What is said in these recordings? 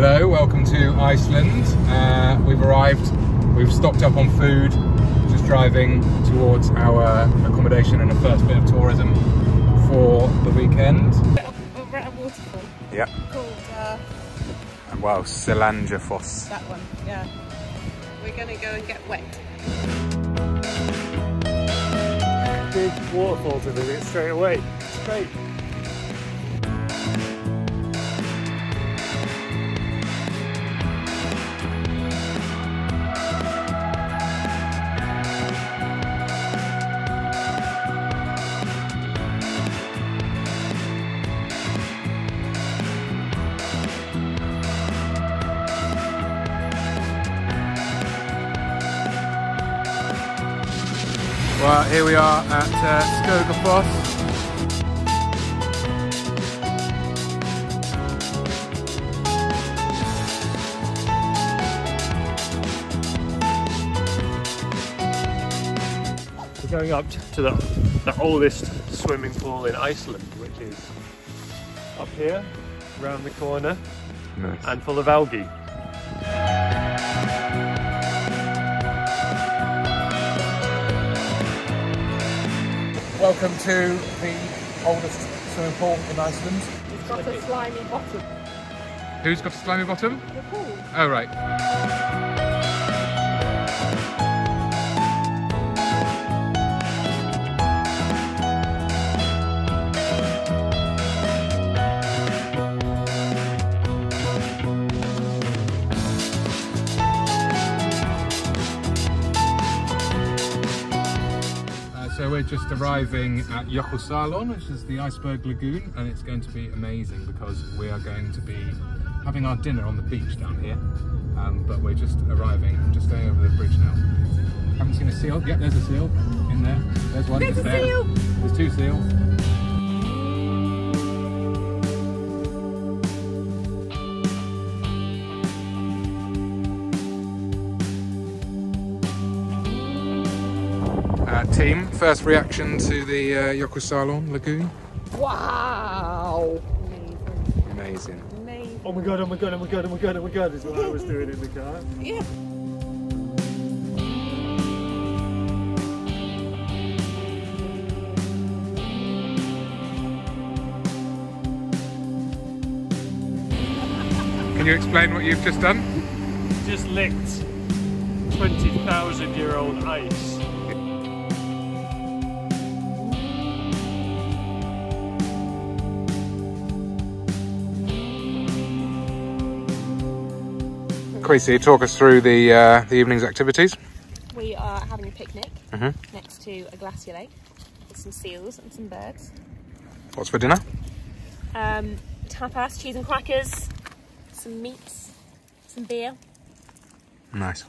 welcome to Iceland. Uh, we've arrived, we've stocked up on food, just driving towards our accommodation and a first bit of tourism for the weekend. We're at a waterfall Yeah. called uh, And wow, Seljalandsfoss. that one, yeah. We're gonna go and get wet. big waterfall to visit straight away. It's great. Well, here we are at uh, Skogafoss. We're going up to the, the oldest swimming pool in Iceland, which is up here, around the corner, Nice. and full of algae. Welcome to the oldest swimming pool in Iceland. It's got a slimy bottom. Who's got a slimy bottom? The pool. Oh, right. We're just arriving at Jökulsárlón, which is the iceberg lagoon, and it's going to be amazing because we are going to be having our dinner on the beach down here. Um, but we're just arriving, I'm just going over the bridge now. Haven't seen a seal. Yep, there's a seal in there. There's one. There's a there. seal. There's two seals. First reaction to the uh, Jökulsárlón lagoon. Wow. Amazing. Amazing. Amazing. Oh my god, oh my god, oh my god, oh my god, oh my god, is what I was doing in the car. Yeah. Can you explain what you've just done? Just licked 20,000 year old ice. Creasy, talk us through the uh, the evening's activities. We are having a picnic Mhm. next to a glacier lake with some seals and some birds. What's for dinner? Um, tapas, cheese and crackers, some meats, some beer. Nice.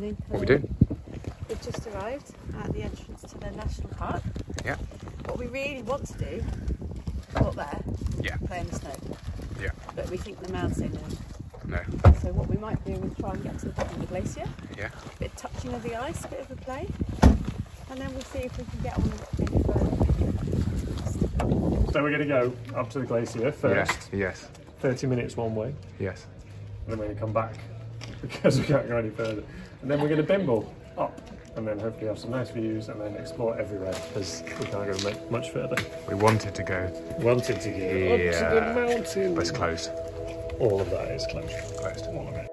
Good morning. What we doing? We've just arrived at the entrance to the national park. Yeah. What we really want to do, up there, Yeah. play in the snow. Yeah. But we think the mountain no. No. So what we might do is try and get to the bottom of the glacier, Yeah. a bit of touching of the ice, a bit of a play, and then we'll see if we can get on any further. So we're going to go up to the glacier first, Yes. Yes. 30 minutes one way, Yes. and then we're going to come back because we can't go any further. And then we're going to bimble up, and then hopefully have some nice views, and then explore everywhere because we can't go much further. We wanted to go, Wanted to get up to Yeah. the mountain. but it's closed. All of that is closed. Closed. All of it.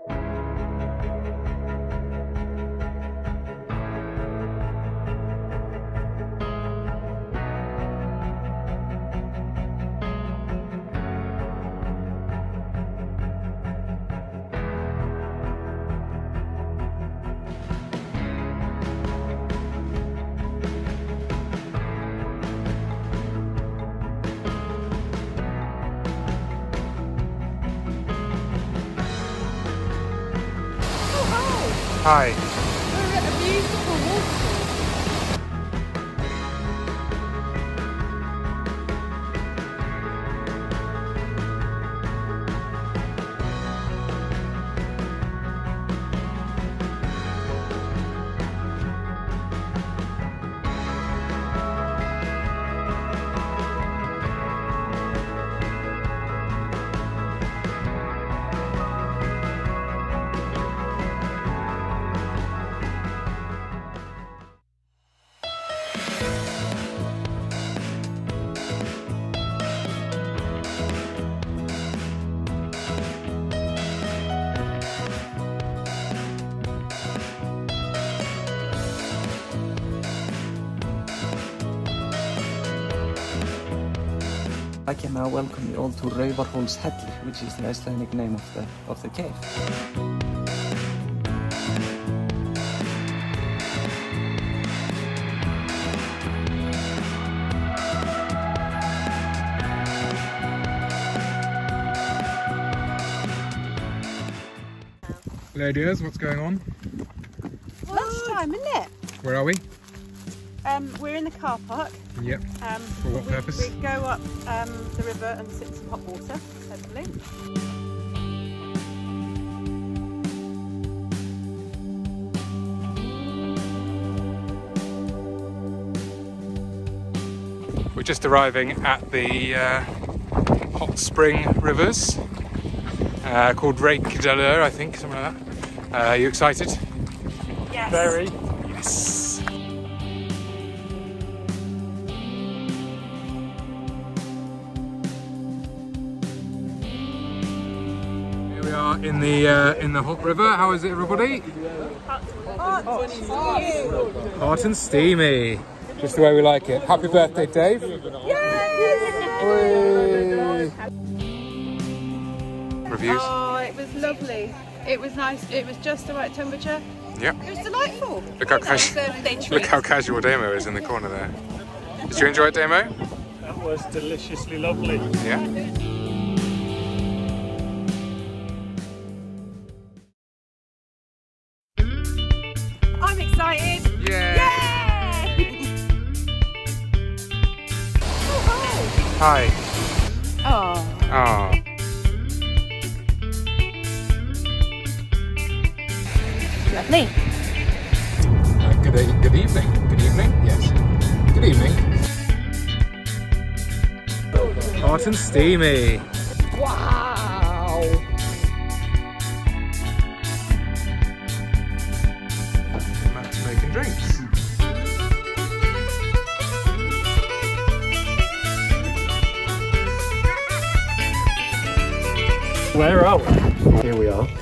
Hi. I can now welcome you all to Raufarhólshellir, which is the Icelandic name of the of the cave. Ladies, what's going on? Lunchtime, isn't it? Where are we? Um, we're in the car park. Yep. Um, For what we, purpose? We go up um, the river and sit in some hot water, hopefully. We're just arriving at the uh, hot spring rivers uh, called Reykjadalur, I think, something like that. Uh, are you excited? Yes. Very. Here we are in the uh, in the hot river. How is it, everybody? Hot and steamy. Just the way we like it. Happy birthday, Dave. Yay! Reviews? Oh, it was lovely. It was nice. It was just the right temperature. Yeah. It was delightful. Look how, casu- look how casual Demo is in the corner there. Did you enjoy it, Damo? That was deliciously lovely. Yeah? Lovely. Uh, good, e- good evening. Good evening. Yes. Good evening. Hot and steamy. Wow. Matt's making drinks. Where are we? Here we are. Yeah.